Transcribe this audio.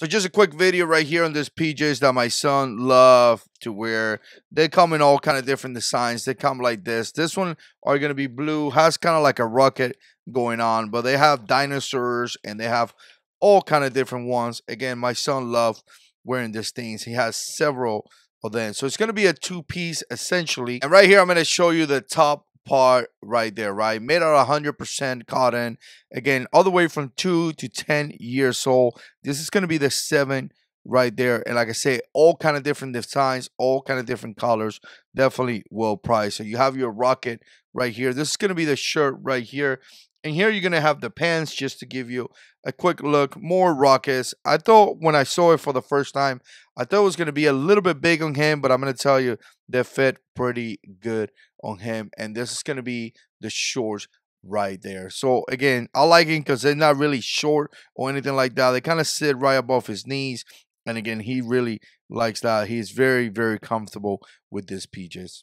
So just a quick video right here on this PJs that my son love to wear. They come in all kind of different designs. They come like this. This one are going to be blue. Has kind of like a rocket going on, but they have dinosaurs and they have all kind of different ones. Again, my son love wearing these things. He has several of them. So it's going to be a two piece essentially. And right here, I'm going to show you the top part right there, right? Made out of 100% cotton. Again, all the way from 2 to 10 years old. This is going to be the 7 right there. And like I say, all kind of different designs, all kind of different colors. Definitely well priced. So you have your rocket right here. This is going to be the shirt right here. And here you're going to have the pants just to give you a quick look. More rockets. I thought when I saw it for the first time, I thought it was going to be a little bit big on him, but I'm going to tell you they fit pretty good on him. And this is going to be the shorts right there. So again, I like it because they're not really short or anything like that. They kind of sit right above his knees. And again, he really likes that. He's very, very comfortable with this PJs.